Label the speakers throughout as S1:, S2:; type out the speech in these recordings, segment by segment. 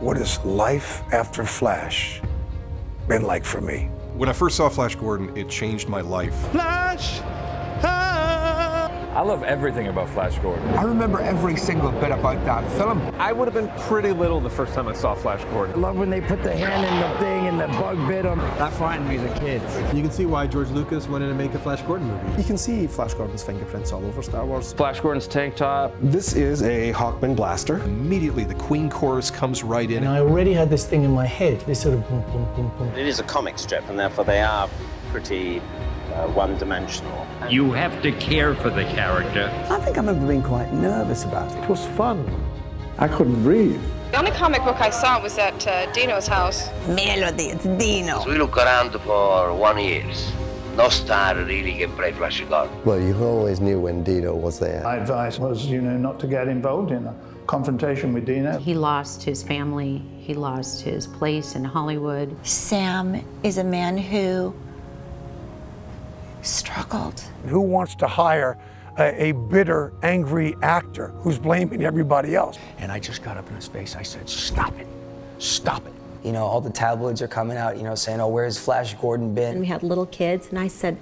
S1: What has life after Flash been like for me?
S2: When I first saw Flash Gordon, it changed my life.
S3: Flash!
S4: I love everything about Flash Gordon.
S5: I remember every single bit about that film.
S6: I would have been pretty little the first time I saw Flash Gordon.
S7: I love when they put the hand in the thing and the bug bit him.
S8: That frightened me as a kid.
S9: You can see why George Lucas wanted to make a Flash Gordon movie.
S10: You can see Flash Gordon's fingerprints all over Star Wars.
S6: Flash Gordon's tank top.
S10: This is a Hawkman blaster.
S2: Immediately, the Queen chorus comes right in.
S11: And I already had this thing in my head, this sort of boom, boom, boom, boom.
S12: It is a comic strip, and therefore they are pretty uh, one-dimensional.
S13: You have to care for the character.
S14: I think I remember being quite nervous about it.
S11: It was fun. I couldn't breathe.
S15: The only comic book I saw was at uh, Dino's house.
S16: Melody, it's Dino.
S17: So we look around for one years. No star really can play Flash Gordon.
S18: Well, you always knew when Dino was there.
S11: My advice was, you know, not to get involved in a confrontation with Dino.
S19: He lost his family. He lost his place in Hollywood.
S16: Sam is a man who struggled.
S1: Who wants to hire a, a, bitter, angry actor who's blaming everybody else?
S5: And I just got up in his face. I said, Stop it. Stop it.
S8: You know, all the tabloids are coming out, you know, saying, Oh, where's Flash Gordon been?
S20: And we had little kids, and I said,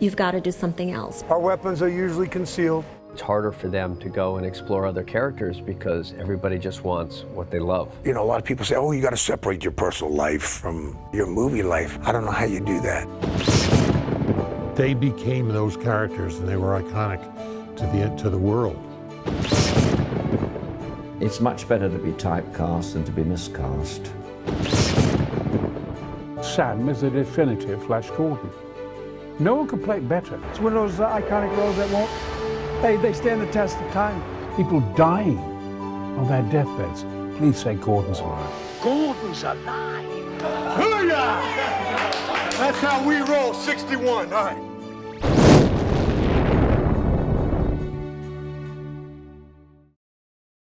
S20: You've got to do something else.
S1: Our weapons are usually concealed.
S4: It's harder for them to go and explore other characters because everybody just wants what they love.
S1: You know, a lot of people say, oh, you got to separate your personal life from your movie life. I don't know how you do that.
S3: They became those characters and they were iconic to the, to the world.
S7: It's much better to be typecast than to be miscast.
S11: Sam is the definitive Flash Gordon. No one could play it better. It's one of those uh, iconic roles that won't, they, they stand the test of time. People dying on their deathbeds. Please say Gordon's alive.
S3: Gordon's alive! Hallelujah! That's how we roll 61. All right.